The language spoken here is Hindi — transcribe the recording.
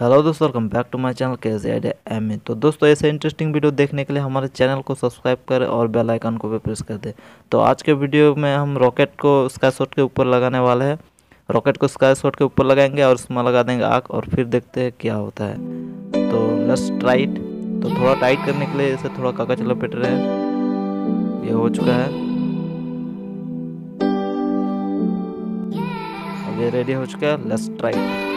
हेलो दोस्तों welcome back to my channel K J M तो दोस्तों, ऐसे इंटरेस्टिंग वीडियो देखने के लिए हमारे चैनल को सब्सक्राइब करें और बेल आइकन को भी प्रेस कर दें। तो आज के वीडियो में हम रॉकेट को स्काई शॉट के ऊपर लगाने वाले हैं। रॉकेट को स्काई शॉट के ऊपर लगाएँगे और उसमें लगा देंगे आग और फिर देखते हैं क्या होता है। तो लेट्स टाइट तो थोड़ा टाइट करने के लिए इसे थोड़ा कागज़ लपेट रहे हैं। ये हो चुका है। अब ये रेडी हो चुका है। लेट्स ट्राइट